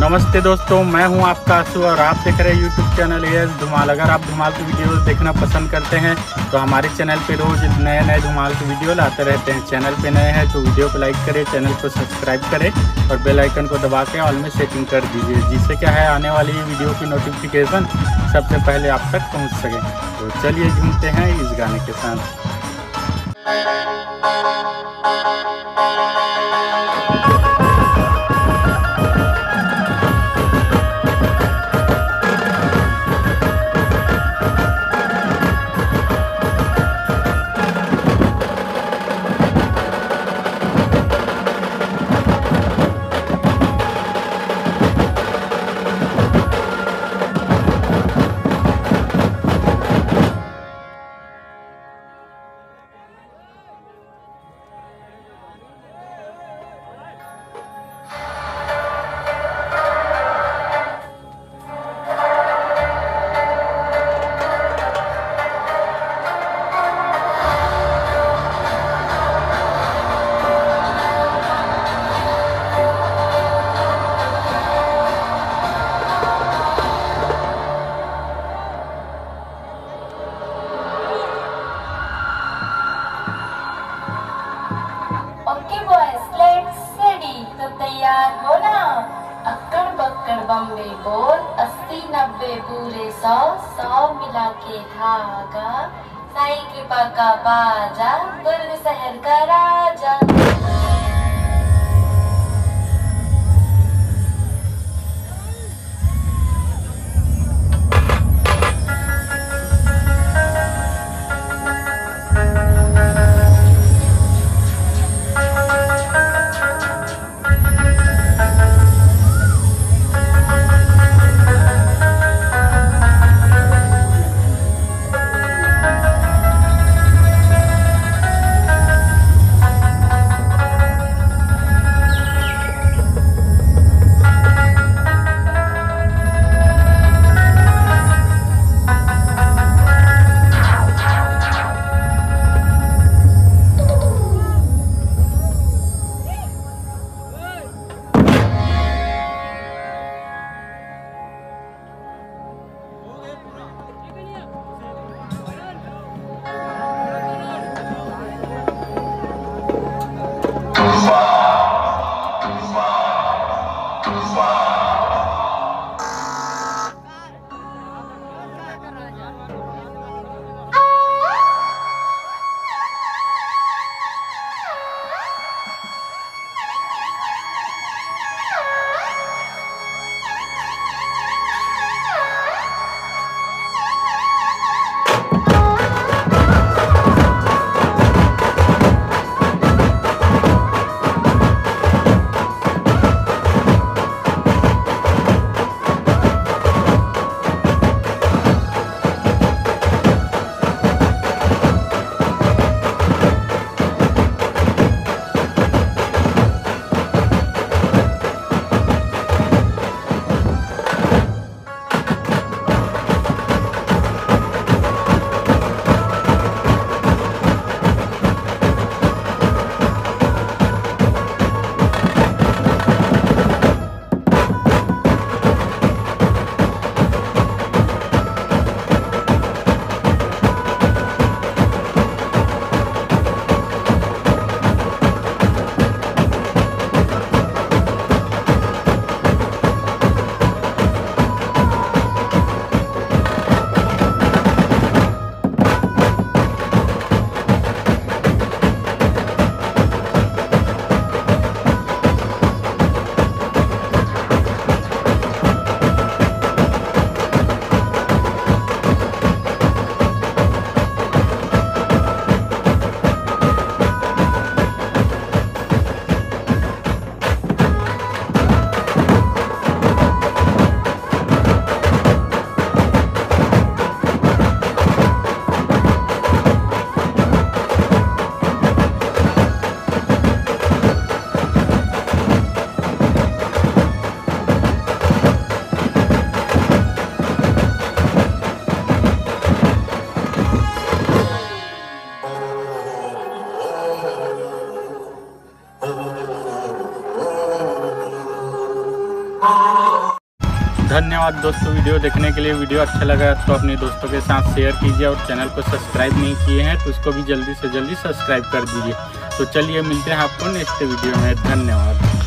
नमस्ते दोस्तों, मैं हूँ आपका आँसू और आप देख रहे हैं यूट्यूब चैनल एस धुमाल अगर आप धुमाल की वीडियो देखना पसंद करते हैं तो हमारे चैनल पे रोज नए नए धुमाल की वीडियो लाते रहते हैं। चैनल पे नए हैं तो वीडियो को लाइक करें चैनल को सब्सक्राइब करें और बेल आइकन को दबा के ऑल में सेटिंग कर दीजिए, जिससे क्या है, आने वाली वीडियो की नोटिफिकेशन सबसे पहले आप तक पहुँच सके। तो चलिए झूमते हैं इस गाने के साथ। तो बोला अक्कड़ बक्कड़ बम्बे बोल अस्सी नब्बे पूरे सौ सौ मिला के धागा। साई कृपा का बाजा, दुर्ग शहर का राजा। धन्यवाद दोस्तों वीडियो देखने के लिए। वीडियो अच्छा लगा तो अपने दोस्तों के साथ शेयर कीजिए और चैनल को सब्सक्राइब नहीं किए हैं तो उसको भी जल्दी से जल्दी सब्सक्राइब कर दीजिए। तो चलिए मिलते हैं आपको नेक्स्ट वीडियो में। धन्यवाद।